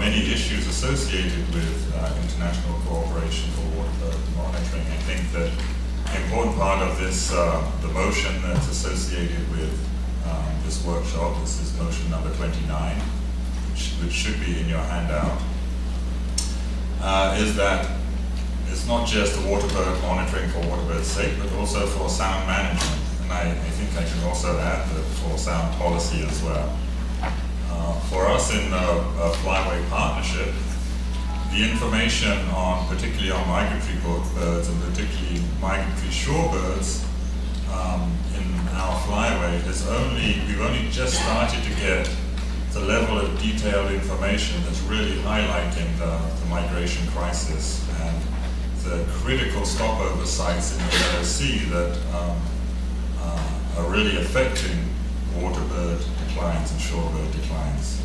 many issues associated with uh, international cooperation for water monitoring. I think that an important part of this, uh, the motion that's associated with um, this workshop, this is motion number 29, which, which should be in your handout, uh, is that it's not just the waterbird monitoring for waterbird's sake, but also for sound management. And I, I think I can also add that for sound policy as well. Uh, for us in the Flyway Partnership, the information on, particularly on migratory birds and particularly migratory shorebirds um, in our flyway is only, we've only just started to get the level of detailed information that's really highlighting the, the migration crisis and the critical stopover sites in the Yellow Sea that um, uh, are really affecting waterbird declines and shorebird declines.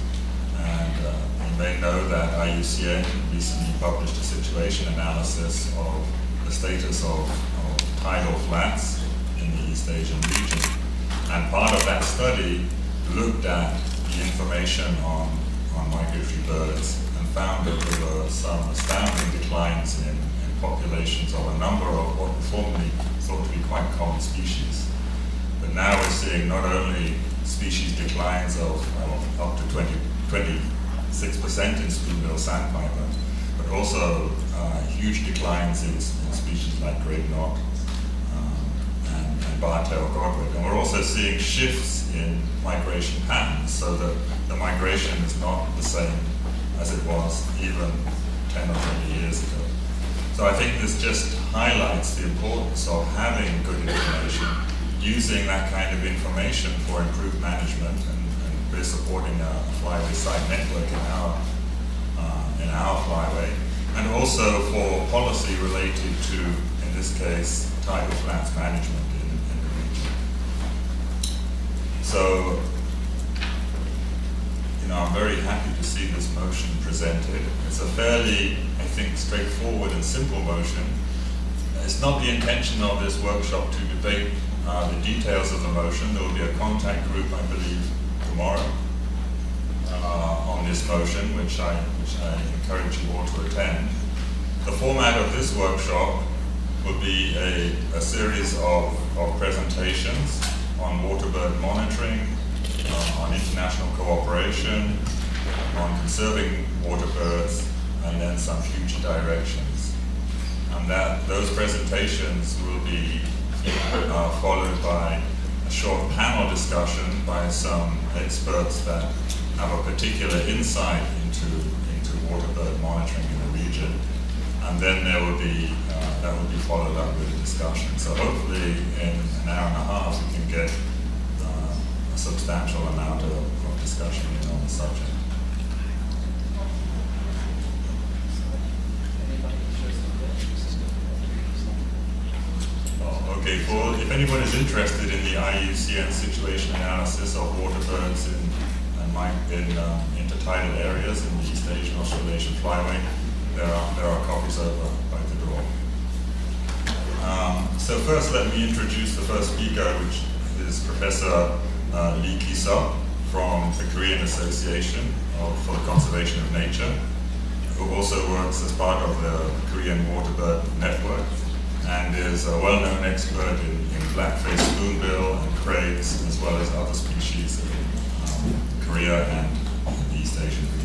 And uh, you may know that IUCN recently published a situation analysis of the status of, of tidal flats in the East Asian region. And part of that study looked at the information on, on migratory birds and found that there were some astounding declines in, in populations of a number of what formerly thought to be quite common species. But now we're seeing not only species declines of, of up to 20, 26% in spoonbill sandpiper, but also uh, huge declines in, in, species like great knot um, and, and bar-tailed godwit. And we're also seeing shifts in migration patterns so that the migration is not the same as it was even 10 or 20 years ago. So I think this just highlights the importance of having good information, using that kind of information for improved management, and, and we're supporting a flyway site network in our, uh, in our flyway, and also for policy related to, in this case, tidal flats management. In, in the region. So, you know, I'm very happy to see this motion presented. It's a fairly, I think, straightforward and simple motion. It's not the intention of this workshop to debate uh, the details of the motion. There will be a contact group, I believe, tomorrow uh, on this motion, which I, which I encourage you all to attend. The format of this workshop will be a, a series of, of presentations on waterbird monitoring, uh, on international cooperation, on conserving waterbirds, and then some future directions. And that those presentations will be uh, followed by a short panel discussion by some experts that have a particular insight into, into waterbird monitoring in the region. And then there will be, uh, that will be followed up with a discussion. So hopefully in an hour and a half we can get uh, a substantial amount of, of discussion on the subject. Okay, for if anyone is interested in the IUCN situation analysis of waterbirds in, in, in um, intertidal areas in the East Asian Australasian flyway, there are, there are copies over by the door. Um, so first let me introduce the first speaker, which is Professor uh, Lee Ki-seop from the Korean Association of, for the Conservation of Nature, who also works as part of the Korean Waterbird Network and is a well-known expert in, in black-faced spoonbill and crates, as well as other species in um, Korea and East region.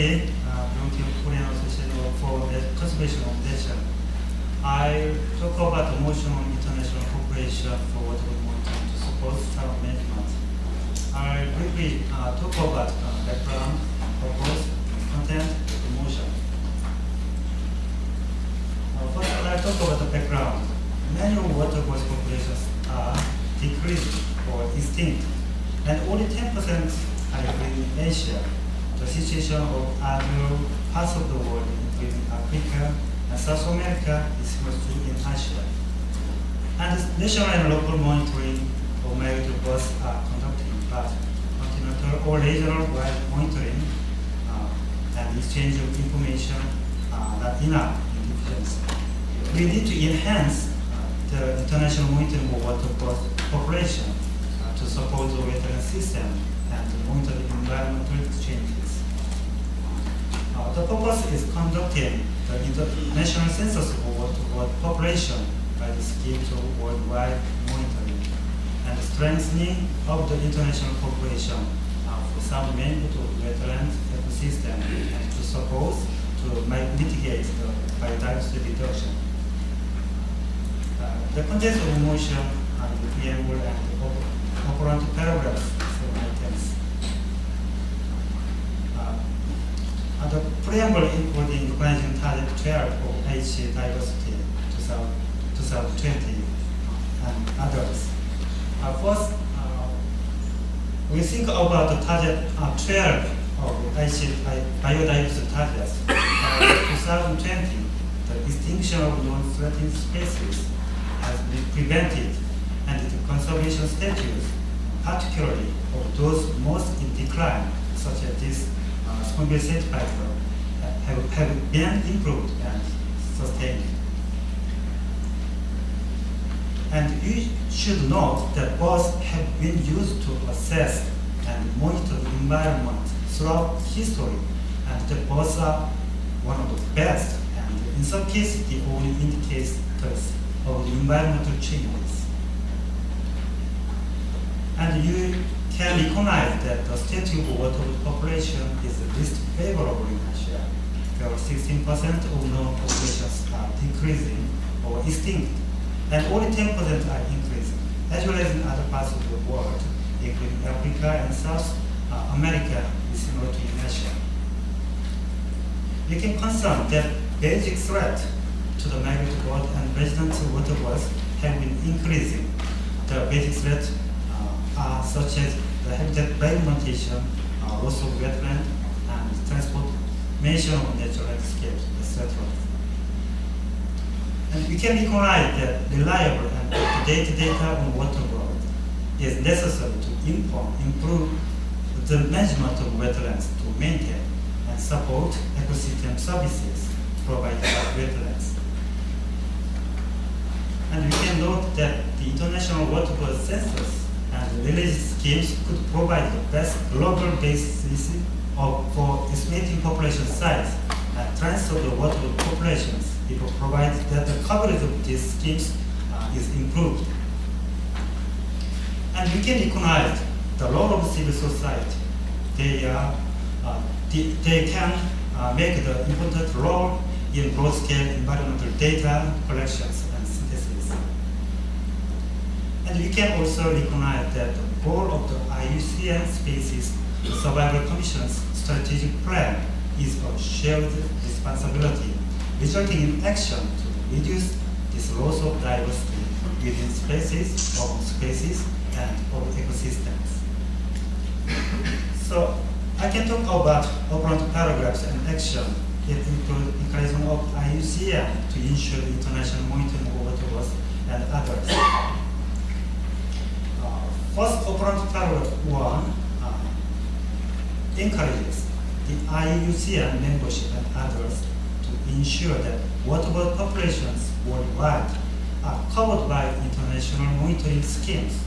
Body, uh, belonging to Korean Association for the Conservation of Nature. I talk about the motion on international cooperation for water monitoring to support sound management. I briefly uh, talk about uh, background, purpose, content, the motion. Uh, first, I talk about the background. Many water course populations are decreasing or extinct, and only 10% are in Asia. The situation of other parts of the world, including Africa and South America, is mostly in Asia. And national and local monitoring of migratory birds are conducting, but continental or regional wide monitoring uh, and exchange of information are not enough in. We need to enhance uh, the international monitoring of water bird population uh, to support the wetland system and monitor environmental exchanges. Uh, the purpose is conducting the international census of world population by the schemes of worldwide monitoring and strengthening of the international cooperation uh, for some members of wetland ecosystem and to support to mitigate the biodiversity reduction. Uh, the contents of the motion and the preamble and the operant paragraphs some items. Uh, uh, the preamble including managing target 12 of Aichi diversity 2020 and others. Uh, first, uh, we think about the target uh, 12 of Aichi biodiversity targets. Uh, 2020, the extinction of non-threatened species has been prevented and the conservation status, particularly of those most in decline, such as this spoonbill sandpiper, have, have been improved and sustained. And you should note that both have been used to assess and monitor the environment throughout history, and birds are one of the best, and in some cases, the only indicators of the environmental changes. And you can recognize that the state of water population is least favorable in Asia, where 16% of known populations are decreasing or extinct, and only 10% are increasing, as well as in other parts of the world, including Africa and South America, similar to in Asia. You can concern that basic threat to the migratory bird and resident waterways have been increasing. The basic threats uh, such as the habitat fragmentation, uh, loss of wetland, and transformation of natural landscapes, etc. And we can recognize that reliable and up-to-date data on water world is necessary to inform, improve the management of wetlands to maintain and support ecosystem services provided by wetlands. And we can note that the International Waterbird Census related schemes could provide the best global basis of, for estimating population size and trends of the water populations it provides that the coverage of these schemes uh, is improved. And we can recognize the role of civil society. They, are, uh, they, they can uh, make the important role in broad-scale environmental data collections. And we can also recognize that the goal of the IUCN Species Survival Commission's strategic plan is a shared responsibility, resulting in action to reduce this loss of diversity within species, of species, and of ecosystems. So I can talk about operant paragraphs and action it includes encouragement of IUCN to ensure international monitoring of water and others. First, operant paragraph one encourages the IUCN membership and others to ensure that water populations worldwide are covered by international monitoring schemes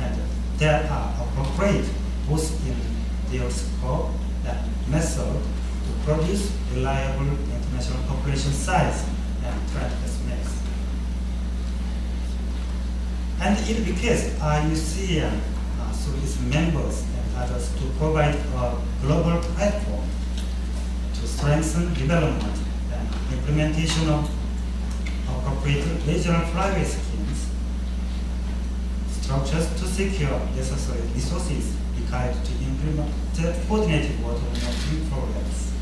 and that are appropriate both in their scope and method to produce reliable international population size and trend And it becomes IUCN uh, through its members and others to provide a global platform to strengthen development and implementation of appropriate regional flyway schemes, structures to secure necessary resources required to implement the coordinated water monitoring programs.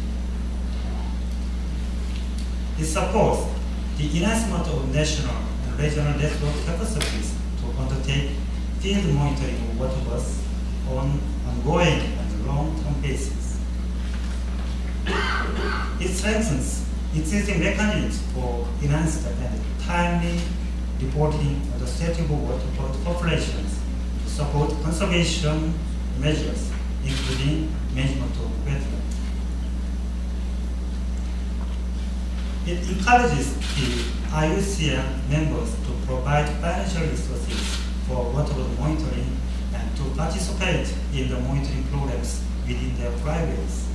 It supports the enhancement of national and regional network capacities undertake field monitoring of water bus on ongoing and long-term basis. It strengthens existing mechanisms for enhanced and timely reporting of the state of water populations to support conservation measures, including management of wetlands. It encourages the IUCN members to provide financial resources for water monitoring and to participate in the monitoring programs within their flyways.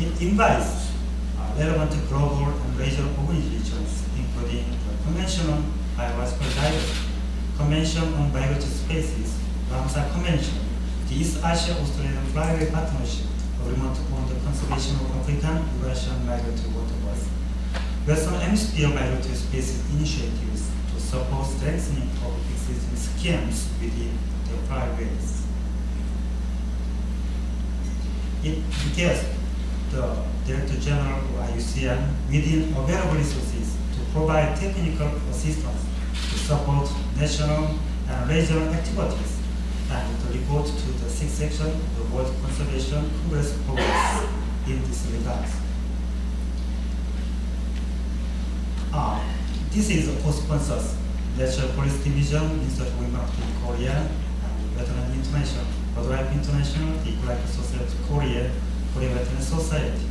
It invites relevant global and regional organizations, including the Convention on Biological Diversity, Convention on Biological Species, Ramsar Convention, the East Asia Australian Flyway Partnership, On the Conservation of African Russian Migratory Waterways, Western Hemisphere Migratory Species Initiatives to support strengthening of existing schemes within the flyways. It details the Director General of IUCN within available resources to provide technical assistance to support national and regional activities and report to the sixth section the World Conservation Congress progress in this regard. Uh, this is the co-sponsors National Police Division, Institute of Women in Korea, and Wetlands International, Wildlife International, the Ecological Society Korea, Korean Veteran Society,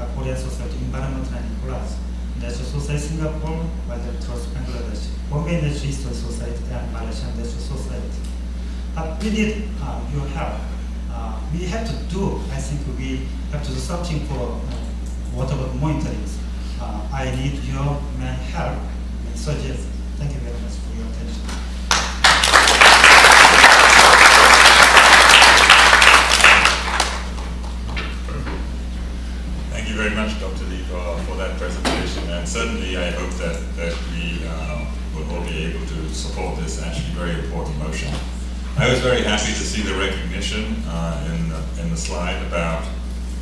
uh, Korean Society Environment and Ecology, National Society Singapore, Wildlife Trust Bangladesh, Nature History Society, and Malaysian Nature Society. But we need uh, your help. Uh, we have to do, I think we have to do something for uh, water monitoring. Uh, I need your help and suggest. Thank you very much for your attention. Thank you very much, Dr. Lee, for, for that presentation. And certainly, I hope that, that we uh, will all be able to support this actually very important motion. I was very happy to see the recognition uh, in, the, in the slide about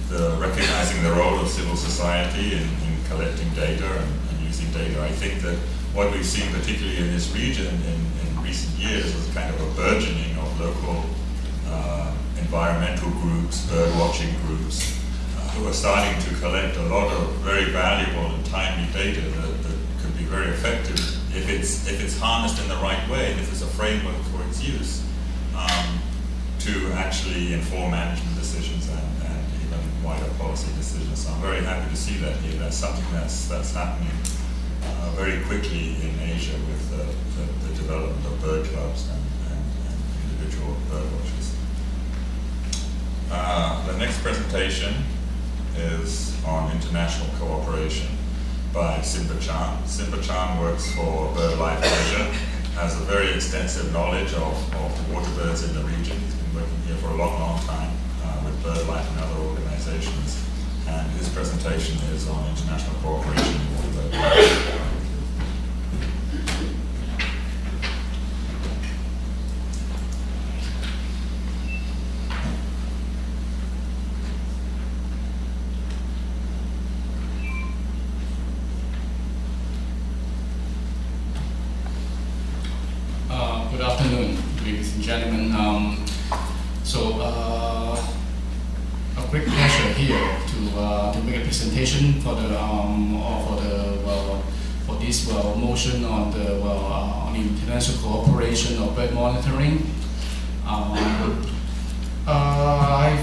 the recognizing the role of civil society in, in collecting data and, and using data. I think that what we've seen, particularly in this region in, in recent years, is kind of a burgeoning of local uh, environmental groups, bird watching groups, uh, who are starting to collect a lot of very valuable and timely data that, that could be very effective if it's, if it's harnessed in the right way and if there's a framework for its use actually inform management decisions and, and even wider policy decisions. So I'm very happy to see that here. That's something that's, that's happening uh, very quickly in Asia with the, the, the development of bird clubs and, and, and individual bird watchers. Uh, the next presentation is on international cooperation by Simba Chan. Simba Chan works for BirdLife Asia, has a very extensive knowledge of, of water birds in the region. He's been working here for a long, long time uh, with BirdLife and other organizations. And his presentation is on international cooperation in water. Uh, Good afternoon, ladies and gentlemen. Um, for the, um, or for the, well, for this, well, motion on the, well, uh, on international cooperation of bird monitoring. Um, uh,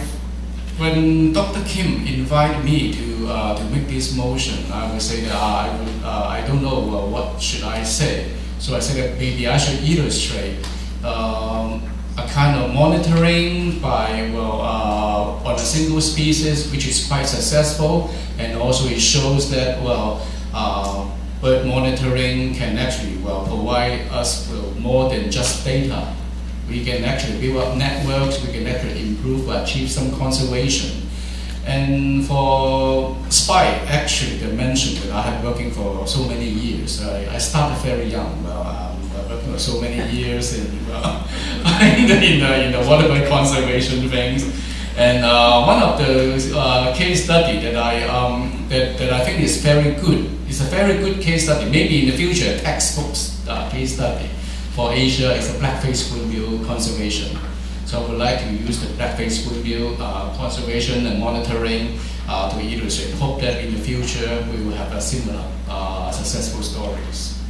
when Dr. Kim invited me to uh, to make this motion, I would say that uh, I would uh, I don't know uh, what should I say. So I said that maybe I should illustrate um, a kind of monitoring by well uh, on a single species, which is quite successful, and also it shows that well. Uh, bird monitoring can actually well provide us with more than just data we can actually build up networks, we can actually improve or achieve some conservation. And for Spike, actually, they mentioned that I have working for so many years. I, I started very young. Well, um, For so many years in, uh, in, the, in, the, in the waterway conservation things. And uh, one of the uh, case study that I um, that, that I think is very good. It's a very good case study. Maybe in the future, textbooks textbook uh, case study for Asia is a blackface spoonbill conservation. So I would like to use the blackface spoonbill uh, conservation and monitoring uh, to illustrate. Hope that in the future we will have a similar uh, successful stories.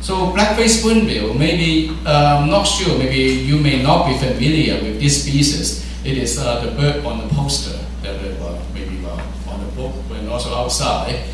So blackface spoonbill, maybe I'm not sure, maybe you may not be familiar with this species. It is uh, the bird on the poster that uh, maybe uh, on the book and also outside.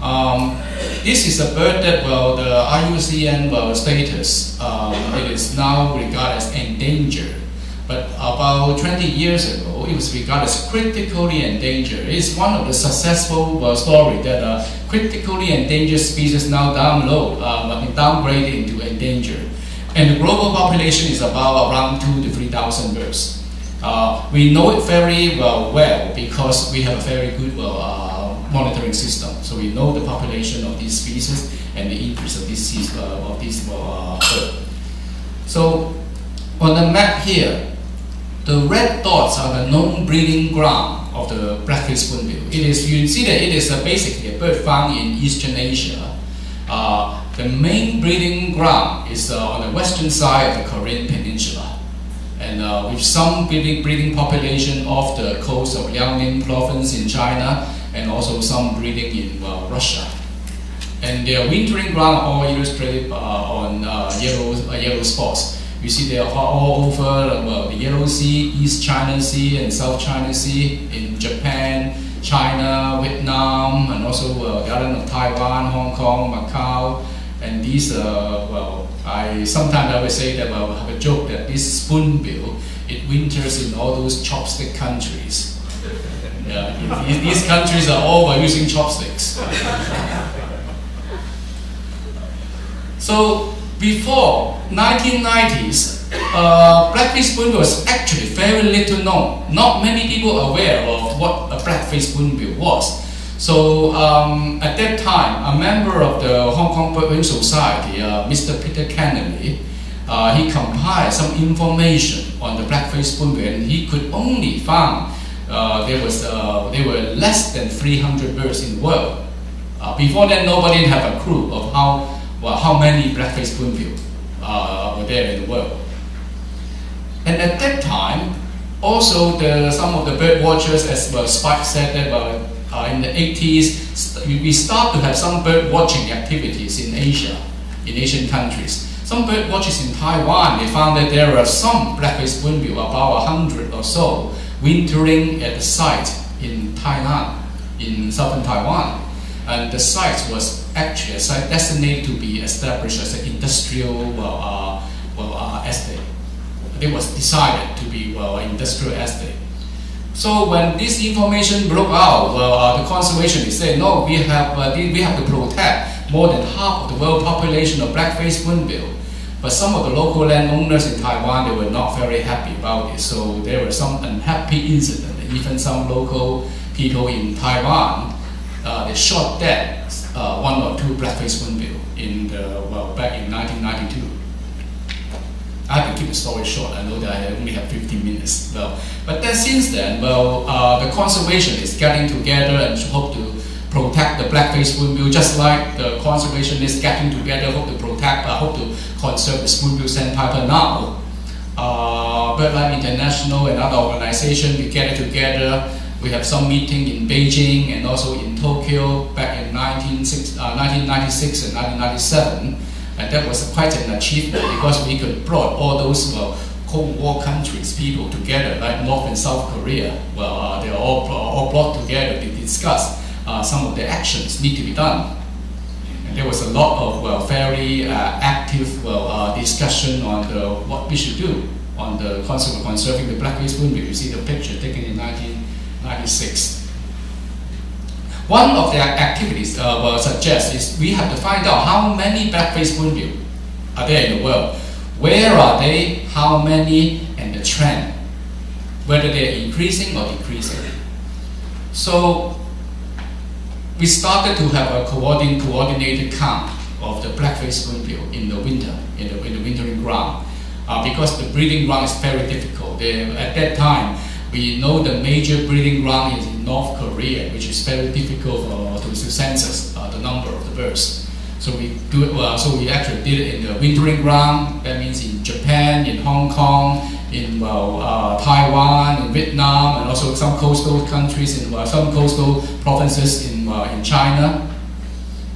Um, this is a bird that, well, the IUCN well, status, um, it is now regarded as endangered but about 20 years ago, it was regarded as critically endangered. It's one of the successful uh, stories that uh, critically endangered species now down low, uh, downgraded into endangered. And the global population is about around two to 3,000 birds. Uh, we know it very well, well because we have a very good uh, monitoring system. So we know the population of these species and the increase of this, uh, of this uh, bird. So on the map here, the red dots are the known breeding ground of the black-faced spoonbill. It is, you see that it is a, basically a bird found in Eastern Asia. Uh, the main breeding ground is uh, on the western side of the Korean Peninsula. And uh, with some breeding, breeding population off the coast of Liaoning province in China, and also some breeding in uh, Russia. And their wintering ground all illustrated uh, on uh, yellow, yellow spots. You see they are all over well, the Yellow Sea, East China Sea, and South China Sea in Japan, China, Vietnam, and also uh, the island of Taiwan, Hong Kong, Macau. And these, uh, well, I sometimes I would say that I have a joke that this spoonbill it winters in all those chopstick countries. Yeah, these countries are all by using chopsticks. so before 1990s, uh, blackface spoonbill was actually very little known. Not many people aware of what a blackface spoonbill was. So um, at that time, a member of the Hong Kong Bird Watching Society, uh, Mr. Peter Kennerley, uh, he compiled some information on the blackface spoonbill, and he could only find uh, there was uh, there were less than 300 birds in the world. Uh, before that, nobody had a clue of how well, how many blackface spoonbill uh, were there in the world. And at that time, also the, some of the bird watchers, as well, Spike said that uh, in the 80s, we start to have some bird watching activities in Asia, in Asian countries. Some bird watchers in Taiwan, they found that there are some blackface spoonbill, about 100 or so, wintering at the site in Tainan, in southern Taiwan. And the site was actually a site designated to be established as an industrial well, uh, well, uh, estate. It was decided to be well, industrial estate. So when this information broke out, well, uh, the conservationists said, no, we have, uh, we have to protect more than half of the world population of blackface spoonbill. But some of the local landowners in Taiwan, they were not very happy about it. So there were some unhappy incidents. Even some local people in Taiwan uh, they shot dead uh, one or two blackface spoonbill in the, well, back in 1992. I have to keep the story short. I know that I only have 15 minutes. Well, but then since then, well, uh, the conservation is getting together and hope to protect the blackface spoonbill, just like the conservationists getting together, hope to protect, uh, hope to conserve the spoonbill sandpiper now. Uh, BirdLife International and other organizations, we get together we have some meeting in Beijing and also in Tokyo back in 1996 uh, and 1997. And that was quite an achievement because we could brought all those well, Cold War countries, people together, like North and South Korea. Well, uh, they are all, all brought together to discuss uh, some of the actions need to be done. And there was a lot of well, very uh, active well, uh, discussion on the, what we should do on the concept of conserving the blackface spoonbill. You see the picture taken in 19. 96. One of the activities uh, will suggest is we have to find out how many blackface spoonbill are there in the world. Where are they, how many, and the trend. Whether they're increasing or decreasing. So we started to have a coordin- coordinated count of the black-faced spoonbill in the winter, in the, in the wintering ground, uh, because the breeding ground is very difficult. They, at that time, we know the major breeding ground is in North Korea, which is very difficult uh, to census uh, the number of the birds. So we do it. Uh, so we actually did it in the wintering ground. That means in Japan, in Hong Kong, in well, uh, Taiwan, in Vietnam, and also some coastal countries in uh, some coastal provinces in uh, in China.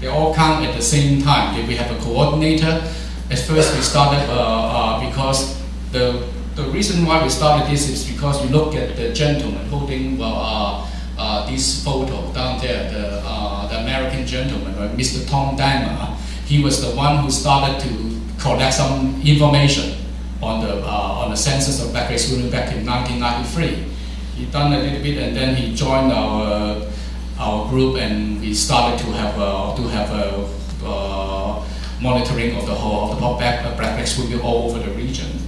They all count at the same time. If we have a coordinator, at first we started uh, uh, because the the reason why we started this is because you look at the gentleman holding well, uh, uh, this photo down there, the, uh, the American gentleman, right, Mr. Tom Dahmer. He was the one who started to collect some information on the on the census of black women back in 1993. He done a little bit, and then he joined our our group, and we started to have a, to have a uh, monitoring of the whole of the black black all over the region.